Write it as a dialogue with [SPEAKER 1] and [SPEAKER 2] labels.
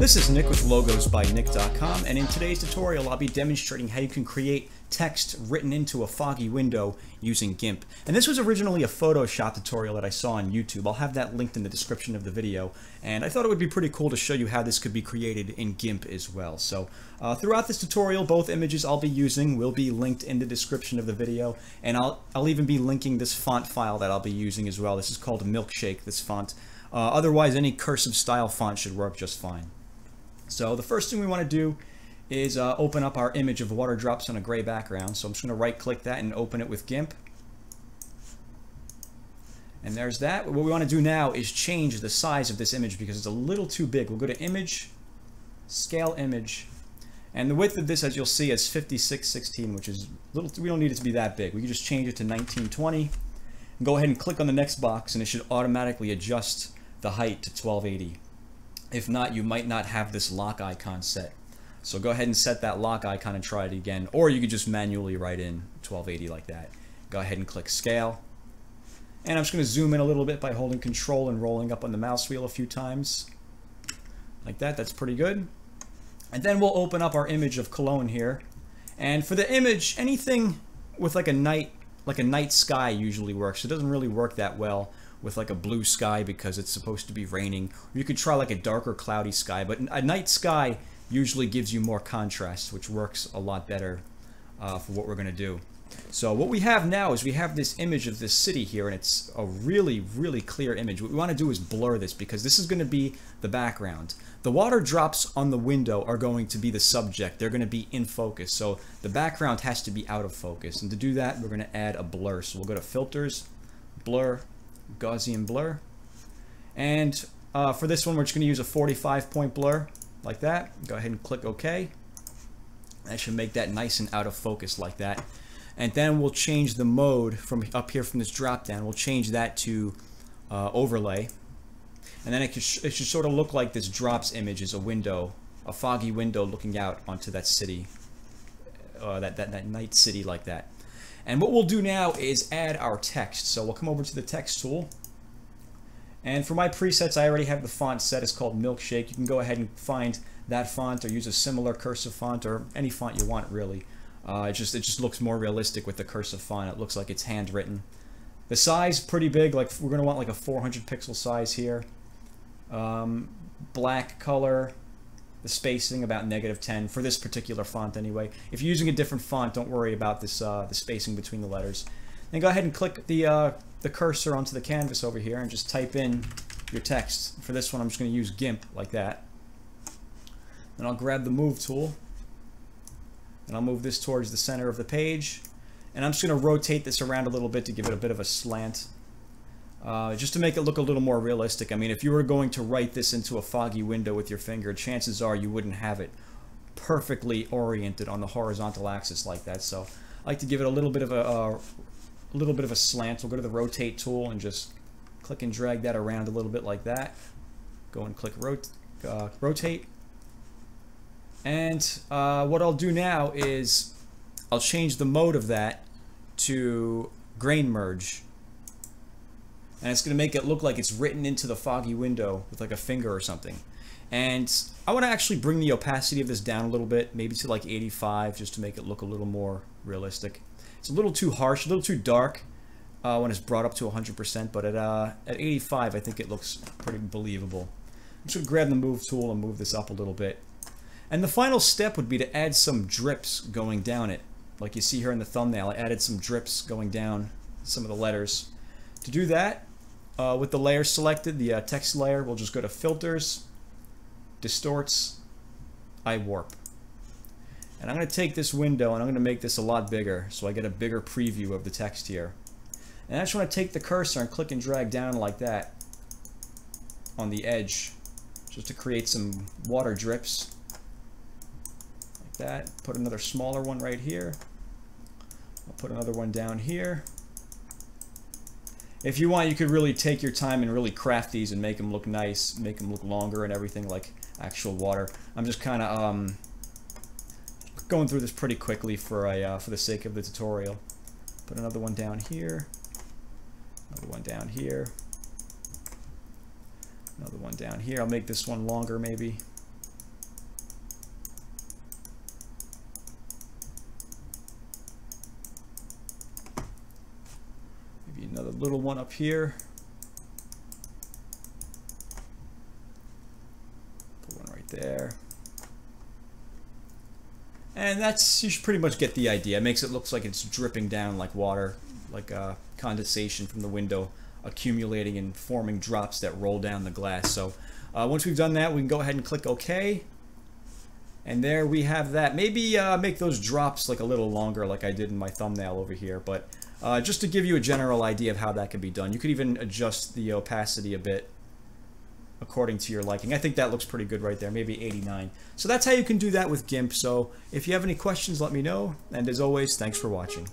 [SPEAKER 1] This is Nick with Logos by Nick.com, and in today's tutorial I'll be demonstrating how you can create text written into a foggy window using GIMP. And this was originally a Photoshop tutorial that I saw on YouTube. I'll have that linked in the description of the video and I thought it would be pretty cool to show you how this could be created in GIMP as well. So uh, throughout this tutorial both images I'll be using will be linked in the description of the video and I'll, I'll even be linking this font file that I'll be using as well. This is called Milkshake, this font. Uh, otherwise any cursive style font should work just fine. So the first thing we want to do is uh, open up our image of water drops on a gray background. So I'm just going to right click that and open it with GIMP. And there's that. What we want to do now is change the size of this image because it's a little too big. We'll go to Image, Scale Image, and the width of this, as you'll see, is 5616, which is a little. We don't need it to be that big. We can just change it to 1920. Go ahead and click on the next box, and it should automatically adjust the height to 1280. If not, you might not have this lock icon set. So go ahead and set that lock icon and try it again. Or you could just manually write in 1280 like that. Go ahead and click scale. And I'm just going to zoom in a little bit by holding control and rolling up on the mouse wheel a few times. Like that, that's pretty good. And then we'll open up our image of Cologne here. And for the image, anything with like a night, like a night sky usually works. It doesn't really work that well with like a blue sky because it's supposed to be raining. You could try like a darker cloudy sky, but a night sky usually gives you more contrast, which works a lot better uh, for what we're going to do. So what we have now is we have this image of this city here, and it's a really, really clear image. What we want to do is blur this because this is going to be the background. The water drops on the window are going to be the subject. They're going to be in focus. So the background has to be out of focus. And to do that, we're going to add a blur. So we'll go to Filters, Blur, Gaussian blur. And uh, for this one, we're just going to use a 45 point blur like that. Go ahead and click OK. That should make that nice and out of focus like that. And then we'll change the mode from up here from this drop down. We'll change that to uh, overlay. And then it, it should sort of look like this drops image is a window, a foggy window looking out onto that city, uh, that, that, that night city like that. And what we'll do now is add our text. So we'll come over to the text tool. And for my presets, I already have the font set. It's called Milkshake. You can go ahead and find that font or use a similar cursive font or any font you want, really. Uh, it just it just looks more realistic with the cursive font. It looks like it's handwritten. The size pretty big. Like we're gonna want like a 400 pixel size here. Um, black color the spacing about negative 10 for this particular font anyway. If you're using a different font, don't worry about this uh, the spacing between the letters. Then go ahead and click the, uh, the cursor onto the canvas over here and just type in your text. For this one, I'm just going to use GIMP like that. Then I'll grab the Move tool and I'll move this towards the center of the page. And I'm just going to rotate this around a little bit to give it a bit of a slant. Uh, just to make it look a little more realistic. I mean, if you were going to write this into a foggy window with your finger, chances are you wouldn't have it perfectly oriented on the horizontal axis like that. So I like to give it a little bit of a, a little bit of a slant. We'll go to the rotate tool and just click and drag that around a little bit like that. Go and click rot uh, rotate. And uh, what I'll do now is I'll change the mode of that to grain merge and it's going to make it look like it's written into the foggy window with like a finger or something. And I want to actually bring the opacity of this down a little bit, maybe to like 85, just to make it look a little more realistic. It's a little too harsh, a little too dark uh, when it's brought up to 100%, but at, uh, at 85, I think it looks pretty believable. I'm just going to grab the move tool and move this up a little bit. And the final step would be to add some drips going down it. Like you see here in the thumbnail, I added some drips going down some of the letters. To do that, uh, with the layer selected, the uh, text layer, we'll just go to Filters, Distorts, IWarp. And I'm going to take this window and I'm going to make this a lot bigger so I get a bigger preview of the text here. And I just want to take the cursor and click and drag down like that on the edge just to create some water drips like that. Put another smaller one right here. I'll put another one down here. If you want, you could really take your time and really craft these and make them look nice, make them look longer and everything like actual water. I'm just kind of um, going through this pretty quickly for a uh, for the sake of the tutorial. Put another one down here, another one down here, another one down here. I'll make this one longer maybe. Maybe another little one up here. Put one right there. And that's, you should pretty much get the idea. It makes it look like it's dripping down like water, like uh, condensation from the window accumulating and forming drops that roll down the glass. So uh, once we've done that, we can go ahead and click OK. And there we have that. Maybe uh, make those drops like a little longer like I did in my thumbnail over here. But uh, just to give you a general idea of how that can be done. You could even adjust the opacity a bit according to your liking. I think that looks pretty good right there, maybe 89. So that's how you can do that with GIMP. So if you have any questions, let me know. And as always, thanks for watching.